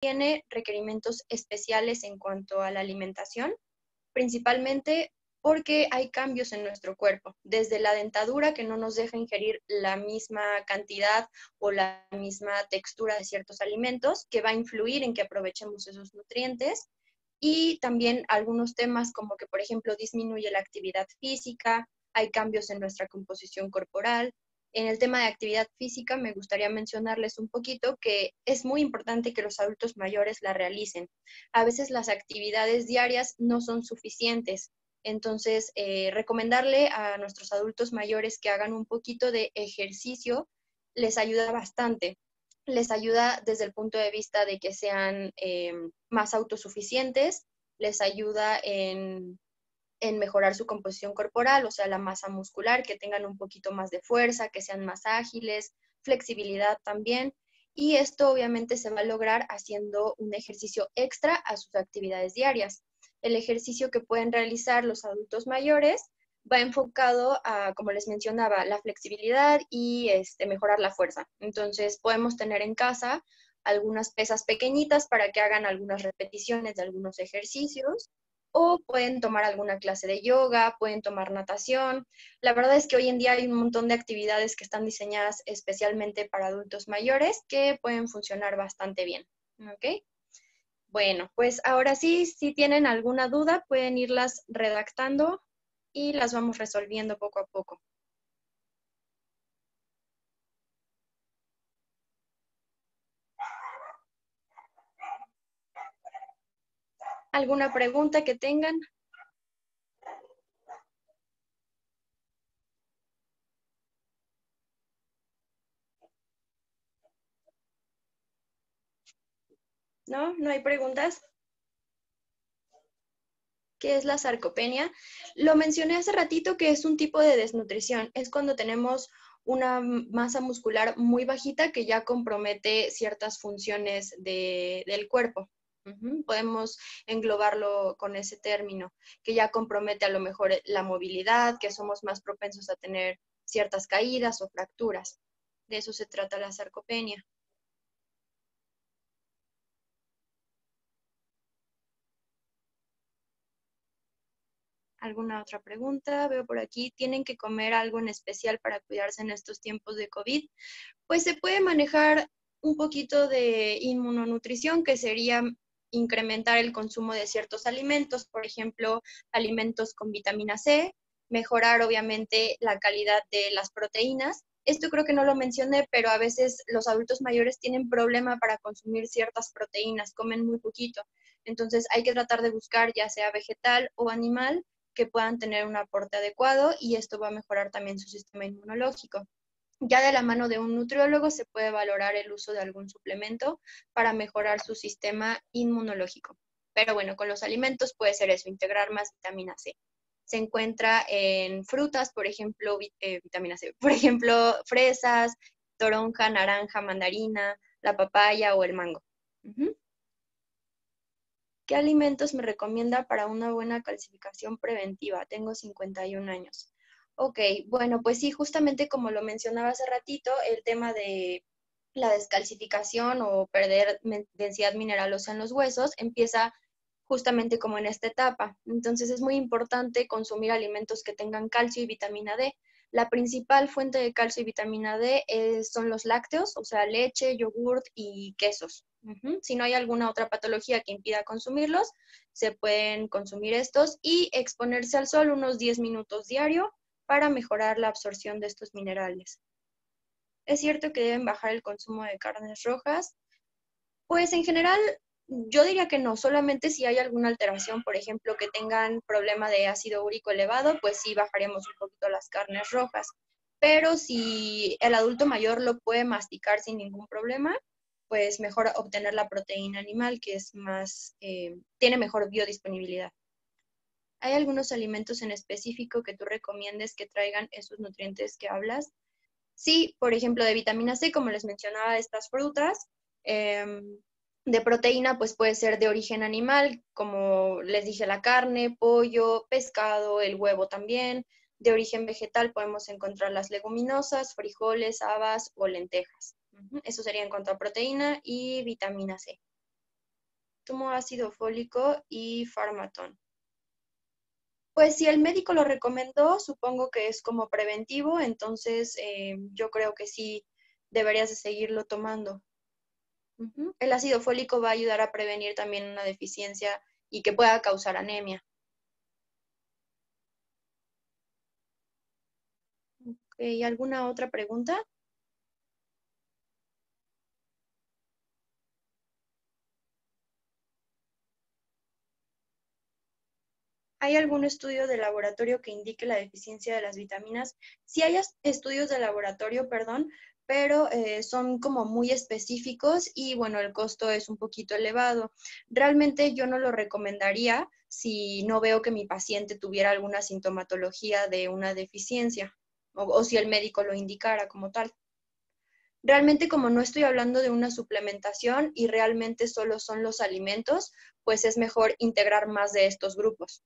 tiene requerimientos especiales en cuanto a la alimentación, principalmente porque hay cambios en nuestro cuerpo, desde la dentadura que no nos deja ingerir la misma cantidad o la misma textura de ciertos alimentos, que va a influir en que aprovechemos esos nutrientes, y también algunos temas como que, por ejemplo, disminuye la actividad física, hay cambios en nuestra composición corporal. En el tema de actividad física, me gustaría mencionarles un poquito que es muy importante que los adultos mayores la realicen. A veces las actividades diarias no son suficientes entonces, eh, recomendarle a nuestros adultos mayores que hagan un poquito de ejercicio les ayuda bastante. Les ayuda desde el punto de vista de que sean eh, más autosuficientes, les ayuda en, en mejorar su composición corporal, o sea, la masa muscular, que tengan un poquito más de fuerza, que sean más ágiles, flexibilidad también. Y esto obviamente se va a lograr haciendo un ejercicio extra a sus actividades diarias el ejercicio que pueden realizar los adultos mayores va enfocado a, como les mencionaba, la flexibilidad y este, mejorar la fuerza. Entonces, podemos tener en casa algunas pesas pequeñitas para que hagan algunas repeticiones de algunos ejercicios o pueden tomar alguna clase de yoga, pueden tomar natación. La verdad es que hoy en día hay un montón de actividades que están diseñadas especialmente para adultos mayores que pueden funcionar bastante bien. Bueno, pues ahora sí, si tienen alguna duda, pueden irlas redactando y las vamos resolviendo poco a poco. ¿Alguna pregunta que tengan? ¿No? ¿No hay preguntas? ¿Qué es la sarcopenia? Lo mencioné hace ratito que es un tipo de desnutrición. Es cuando tenemos una masa muscular muy bajita que ya compromete ciertas funciones del cuerpo. Podemos englobarlo con ese término, que ya compromete a lo mejor la movilidad, que somos más propensos a tener ciertas caídas o fracturas. De eso se trata la sarcopenia. ¿Alguna otra pregunta? Veo por aquí, ¿tienen que comer algo en especial para cuidarse en estos tiempos de COVID? Pues se puede manejar un poquito de inmunonutrición, que sería incrementar el consumo de ciertos alimentos, por ejemplo, alimentos con vitamina C, mejorar obviamente la calidad de las proteínas. Esto creo que no lo mencioné, pero a veces los adultos mayores tienen problema para consumir ciertas proteínas, comen muy poquito. Entonces hay que tratar de buscar ya sea vegetal o animal que puedan tener un aporte adecuado y esto va a mejorar también su sistema inmunológico. Ya de la mano de un nutriólogo se puede valorar el uso de algún suplemento para mejorar su sistema inmunológico. Pero bueno, con los alimentos puede ser eso, integrar más vitamina C. Se encuentra en frutas, por ejemplo, eh, vitamina C, por ejemplo, fresas, toronja, naranja, mandarina, la papaya o el mango. ¿Qué alimentos me recomienda para una buena calcificación preventiva? Tengo 51 años. Ok, bueno, pues sí, justamente como lo mencionaba hace ratito, el tema de la descalcificación o perder densidad mineralosa en los huesos empieza justamente como en esta etapa. Entonces es muy importante consumir alimentos que tengan calcio y vitamina D. La principal fuente de calcio y vitamina D son los lácteos, o sea, leche, yogurt y quesos. Si no hay alguna otra patología que impida consumirlos, se pueden consumir estos y exponerse al sol unos 10 minutos diario para mejorar la absorción de estos minerales. Es cierto que deben bajar el consumo de carnes rojas. Pues en general, yo diría que no, solamente si hay alguna alteración, por ejemplo, que tengan problema de ácido úrico elevado, pues sí bajaremos un poquito las carnes rojas. Pero si el adulto mayor lo puede masticar sin ningún problema, pues mejor obtener la proteína animal, que es más, eh, tiene mejor biodisponibilidad. ¿Hay algunos alimentos en específico que tú recomiendes que traigan esos nutrientes que hablas? Sí, por ejemplo, de vitamina C, como les mencionaba, estas frutas. Em, de proteína, pues puede ser de origen animal, como les dije, la carne, pollo, pescado, el huevo también. De origen vegetal podemos encontrar las leguminosas, frijoles, habas o lentejas. Eso sería en cuanto a proteína y vitamina C. Tomo ácido fólico y farmatón. Pues si el médico lo recomendó, supongo que es como preventivo, entonces eh, yo creo que sí deberías de seguirlo tomando. El ácido fólico va a ayudar a prevenir también una deficiencia y que pueda causar anemia. ¿Alguna otra pregunta? ¿Hay algún estudio de laboratorio que indique la deficiencia de las vitaminas? Sí hay estudios de laboratorio, perdón, pero eh, son como muy específicos y bueno, el costo es un poquito elevado. Realmente yo no lo recomendaría si no veo que mi paciente tuviera alguna sintomatología de una deficiencia o, si el médico lo indicara como tal. Realmente como no estoy hablando de una suplementación y realmente solo son los alimentos, pues es mejor integrar más de estos grupos.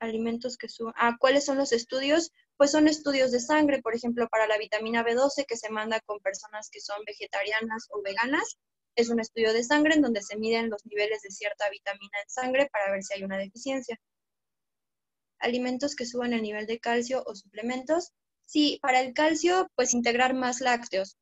Alimentos que suban. Ah, ¿cuáles son los estudios? Pues son estudios de sangre, por ejemplo, para la vitamina B12 que se manda con personas que son vegetarianas o veganas. Es un estudio de sangre en donde se miden los niveles de cierta vitamina en sangre para ver si hay una deficiencia alimentos que suban el nivel de calcio o suplementos. Sí, para el calcio, pues integrar más lácteos,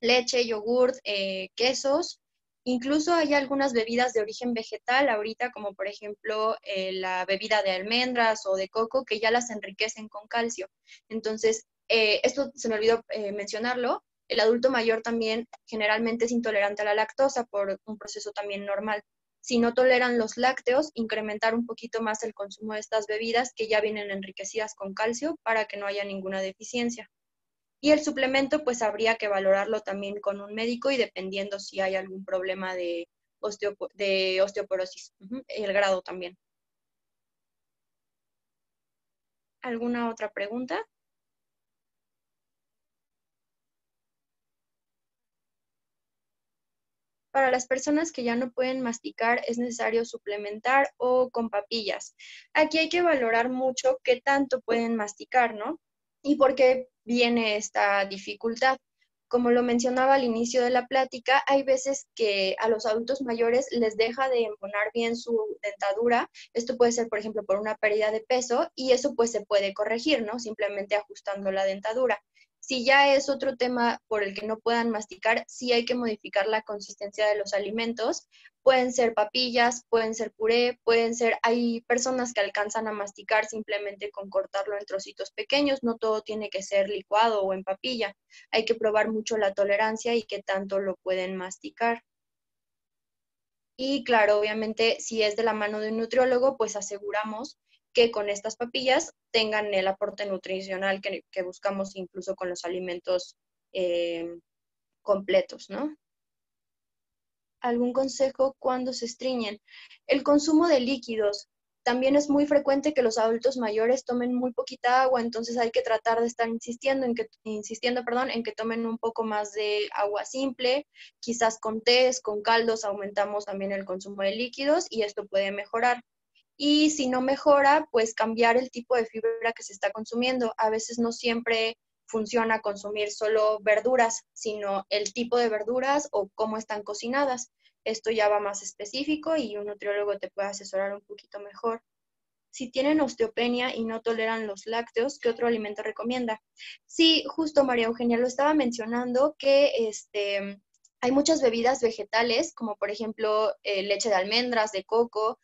leche, yogurt, eh, quesos. Incluso hay algunas bebidas de origen vegetal ahorita, como por ejemplo eh, la bebida de almendras o de coco, que ya las enriquecen con calcio. Entonces, eh, esto se me olvidó mencionarlo, el adulto mayor también generalmente es intolerante a la lactosa por un proceso también normal si no toleran los lácteos, incrementar un poquito más el consumo de estas bebidas que ya vienen enriquecidas con calcio para que no haya ninguna deficiencia. Y el suplemento, pues habría que valorarlo también con un médico y dependiendo si hay algún problema de, osteoporosis, el grado también. ¿Alguna otra pregunta? Para las personas que ya no pueden masticar es necesario suplementar o con papillas. Aquí hay que valorar mucho qué tanto pueden masticar, ¿no? Y por qué viene esta dificultad. Como lo mencionaba al inicio de la plática, hay veces que a los adultos mayores les deja de emponar bien su dentadura. Esto puede ser, por ejemplo, por una pérdida de peso y eso pues se puede corregir, ¿no? Simplemente ajustando la dentadura. Si ya es otro tema por el que no puedan masticar, sí hay que modificar la consistencia de los alimentos. Pueden ser papillas, pueden ser puré, pueden ser, hay personas que alcanzan a masticar simplemente con cortarlo en trocitos pequeños, no todo tiene que ser licuado o en papilla. Hay que probar mucho la tolerancia y qué tanto lo pueden masticar. Y claro, obviamente, si es de la mano de un nutriólogo, pues aseguramos que con estas papillas tengan el aporte nutricional que, buscamos incluso con los alimentos eh, completos, ¿no? ¿Algún consejo cuando se estriñen? El consumo de líquidos. También es muy frecuente que los adultos mayores tomen muy poquita agua, entonces hay que tratar de estar insistiendo en que, insistiendo, perdón, en que tomen un poco más de agua simple, quizás con tés, con caldos aumentamos también el consumo de líquidos y esto puede mejorar y si no mejora, pues cambiar el tipo de fibra que se está consumiendo. A veces no siempre funciona consumir solo verduras, sino el tipo de verduras o cómo están cocinadas. Esto ya va más específico y un nutriólogo te puede asesorar un poquito mejor. Si tienen osteopenia y no toleran los lácteos, ¿qué otro alimento recomienda? Sí, justo María Eugenia lo estaba mencionando que este, hay muchas bebidas vegetales, como por ejemplo eh, leche de almendras, de coco,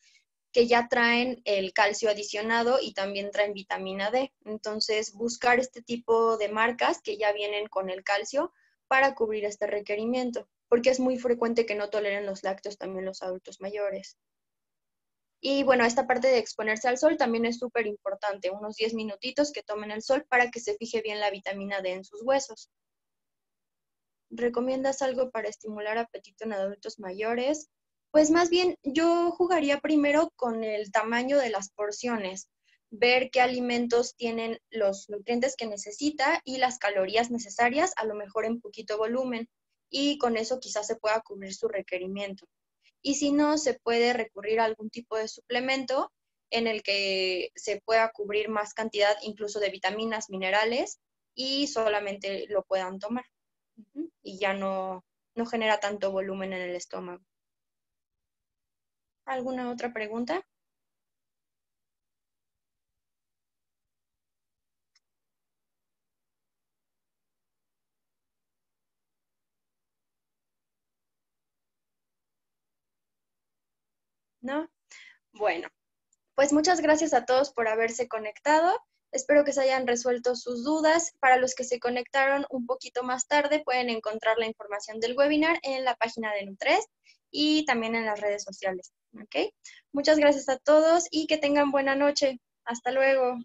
que ya traen el calcio adicionado y también traen vitamina D. Entonces, buscar este tipo de marcas que ya vienen con el calcio para cubrir este requerimiento, porque es muy frecuente que no toleren los lácteos también los adultos mayores. Y bueno, esta parte de exponerse al sol también es súper importante, unos 10 minutitos que tomen el sol para que se fije bien la vitamina D en sus huesos. ¿Recomiendas algo para estimular apetito en adultos mayores? Pues más bien yo jugaría primero con el tamaño de las porciones, ver qué alimentos tienen los nutrientes que necesita y las calorías necesarias, a lo mejor en poquito volumen, y con eso quizás se pueda cubrir su requerimiento. Y si no, se puede recurrir a algún tipo de suplemento en el que se pueda cubrir más cantidad incluso de vitaminas, minerales y solamente lo puedan tomar. Y ya no, no genera tanto volumen en el estómago. ¿Alguna otra pregunta? ¿No? Bueno, pues muchas gracias a todos por haberse conectado. Espero que se hayan resuelto sus dudas. Para los que se conectaron un poquito más tarde, pueden encontrar la información del webinar en la página de Nutres y también en las redes sociales. Muchas gracias a todos y que tengan buena noche. Hasta luego.